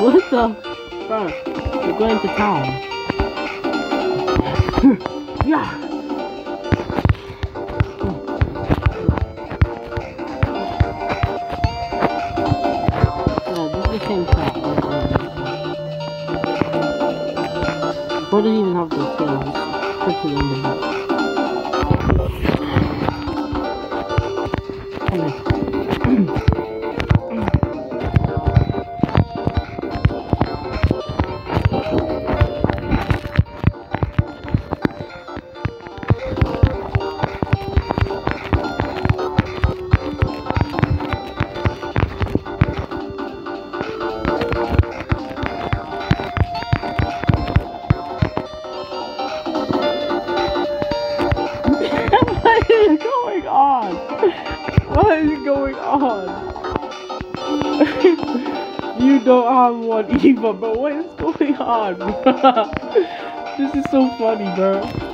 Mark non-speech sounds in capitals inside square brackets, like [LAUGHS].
What the? Bro, we're going to town. [LAUGHS] yeah. Yeah, this is the. Bro doesn't even have the. Come [LAUGHS] What is going on? [LAUGHS] you don't have one [LAUGHS] either, but What is going on? This is so funny, bro.